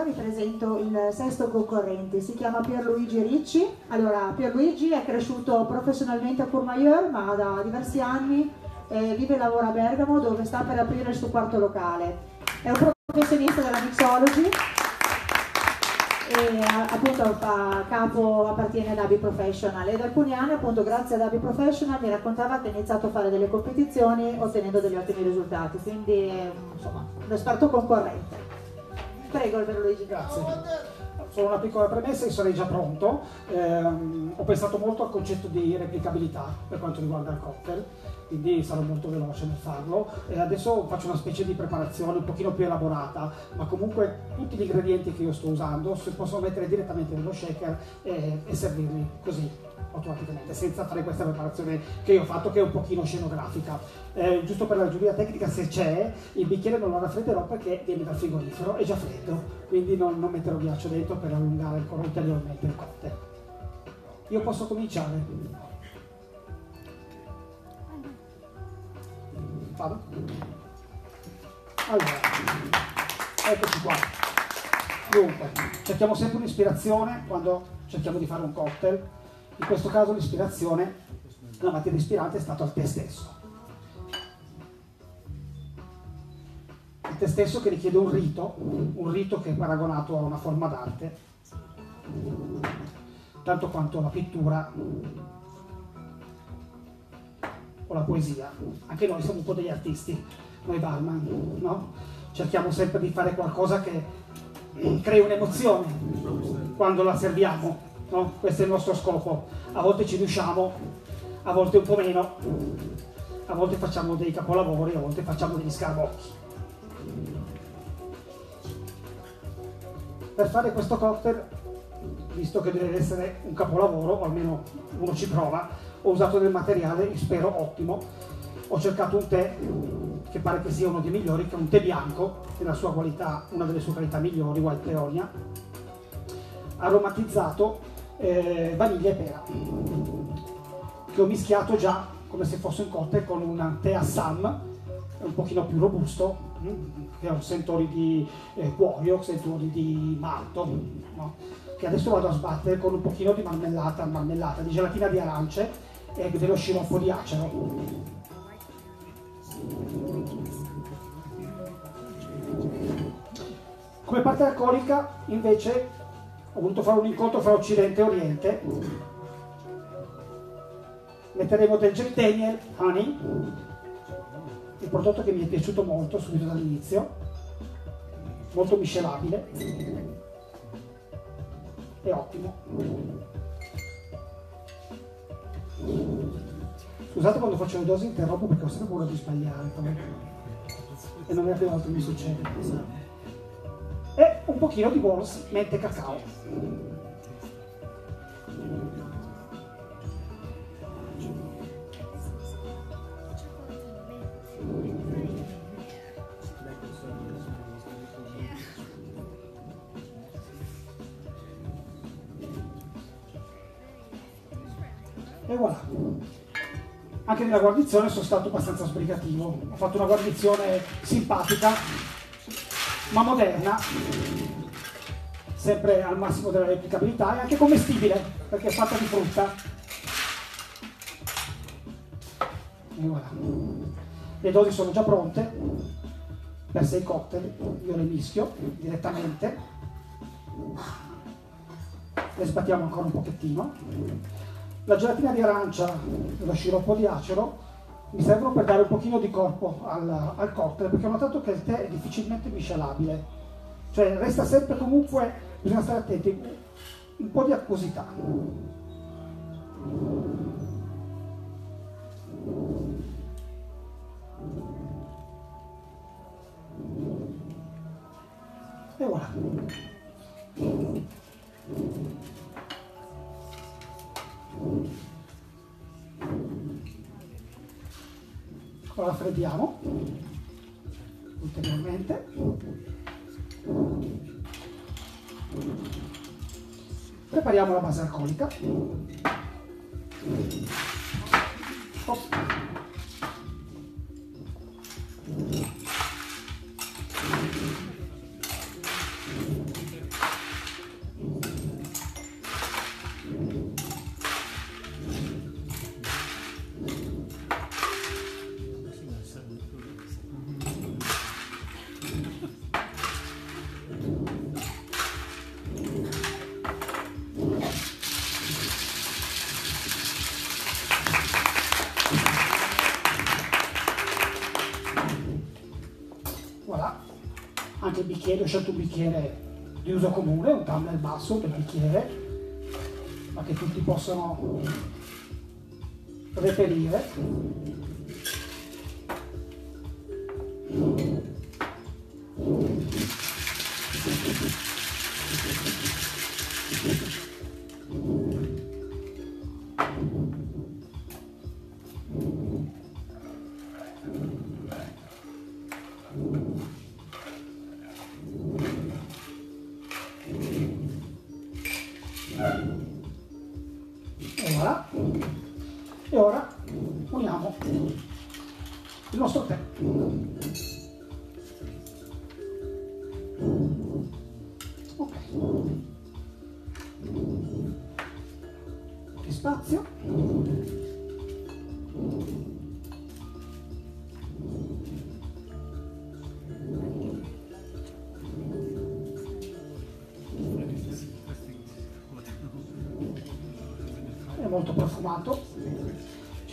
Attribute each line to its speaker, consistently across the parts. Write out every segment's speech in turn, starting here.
Speaker 1: ora vi presento il sesto concorrente, si chiama Pierluigi Ricci. Allora, Pierluigi è cresciuto professionalmente a Courmayeur, ma da diversi anni eh, vive e lavora a Bergamo dove sta per aprire il suo quarto locale. È un professionista della mixology e appunto a capo appartiene ad Abi Professional e da alcuni anni appunto grazie ad Abi Professional mi raccontava che ha iniziato a fare delle competizioni ottenendo degli ottimi risultati quindi insomma un esperto concorrente prego Alvaro Luigi
Speaker 2: grazie. Solo una piccola premessa, io sarei già pronto. Eh, ho pensato molto al concetto di replicabilità per quanto riguarda il cocktail quindi sarò molto veloce nel farlo. E adesso faccio una specie di preparazione un pochino più elaborata, ma comunque tutti gli ingredienti che io sto usando si possono mettere direttamente nello shaker e, e servirli così automaticamente, senza fare questa preparazione che io ho fatto, che è un pochino scenografica. Eh, giusto per la giuria tecnica, se c'è, il bicchiere non lo raffredderò perché viene dal frigorifero, è già freddo, quindi non, non metterò ghiaccio dentro per allungare ancora ulteriormente il cocktail. Io posso cominciare? Vado? Allora, eccoci qua. Dunque, cerchiamo sempre un'ispirazione quando cerchiamo di fare un cocktail. In questo caso l'ispirazione, la materia ispirante è stato al tè stesso. Il tè stesso che richiede un rito, un rito che è paragonato a una forma d'arte, tanto quanto la pittura o la poesia. Anche noi siamo un po' degli artisti, noi barman, no? Cerchiamo sempre di fare qualcosa che crei un'emozione quando la serviamo, no? Questo è il nostro scopo. A volte ci riusciamo, a volte un po' meno, a volte facciamo dei capolavori, a volte facciamo degli scarbocchi. Per fare questo cocktail, visto che deve essere un capolavoro, o almeno uno ci prova, ho usato del materiale, spero ottimo, ho cercato un tè che pare che sia uno dei migliori, che è un tè bianco, nella sua qualità, una delle sue qualità migliori, White Peonia, aromatizzato eh, vaniglia e pera, che ho mischiato già come se fosse un cocktail con un tè Assam, un pochino più robusto, mm, che ha sentori di eh, cuoio, sentori di malto, no? che adesso vado a sbattere con un pochino di marmellata, marmellata di gelatina di arance e dello sciroppo di acero. Come parte alcolica invece ho voluto fare un incontro fra Occidente e Oriente. Metteremo del Jack Daniel Honey, il prodotto che mi è piaciuto molto subito dall'inizio, molto miscelabile e ottimo. Scusate quando faccio le dosi interrompo perché ho sempre paura di sbagliare e non è la prima volta che mi succede. E un pochino di Walls mente cacao. E voilà. Anche nella guarnizione sono stato abbastanza sbrigativo. Ho fatto una guarnizione simpatica, ma moderna, sempre al massimo della replicabilità e anche commestibile, perché è fatta di frutta. E voilà. Le dosi sono già pronte per sei cocktail, io le mischio direttamente, le sbattiamo ancora un pochettino la gelatina di arancia e lo sciroppo di acero mi servono per dare un pochino di corpo al, al cocktail perché ho notato che il tè è difficilmente miscelabile. Cioè resta sempre comunque bisogna stare attenti un po' di acquosità. E voilà lo raffreddiamo ulteriormente. Prepariamo la base alcolica bicchiere, ho scelto un bicchiere di uso comune, un tumbler basso del bicchiere, ma che tutti possano reperire. E E ora uniamo il nostro tè. Ok. Di spazio. Molto profumato,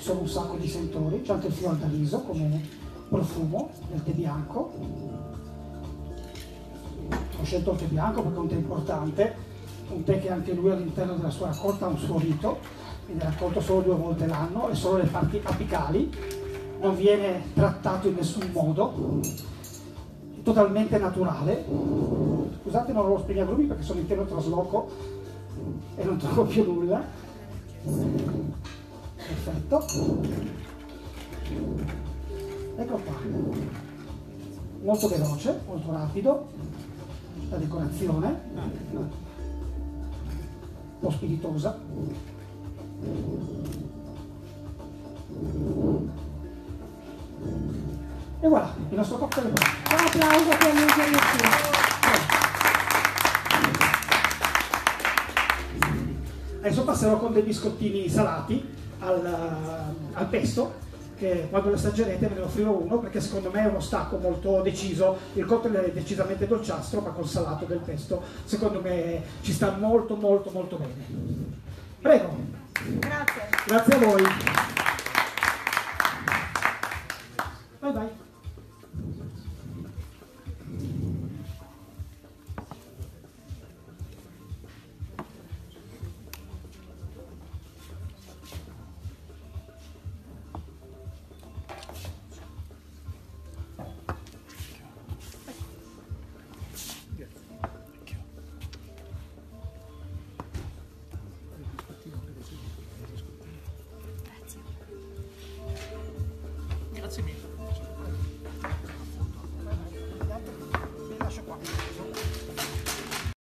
Speaker 2: sono un sacco di sentori, c'è anche il fiordaliso come profumo del tè bianco. Ho scelto il tè bianco perché è un tè importante, un tè che anche lui all'interno della sua raccolta ha un suo rito, viene raccolto solo due volte l'anno e solo le parti apicali, non viene trattato in nessun modo, è totalmente naturale. Scusate non ho spiegagrumi perché sono in pieno trasloco e non trovo più nulla. Perfetto. Ecco qua. Molto veloce, molto rapido. La decorazione. Un po' spiritosa. E voilà, il nostro cocktail è pronto.
Speaker 1: Un applauso per Ricci.
Speaker 2: Adesso passerò con dei biscottini salati al, al pesto, che quando lo assaggerete ve ne offrirò uno perché secondo me è uno stacco molto deciso. Il cocktail è decisamente dolciastro, ma col salato del pesto secondo me ci sta molto molto molto bene. Prego,
Speaker 1: Grazie.
Speaker 2: grazie a voi. Vai vai.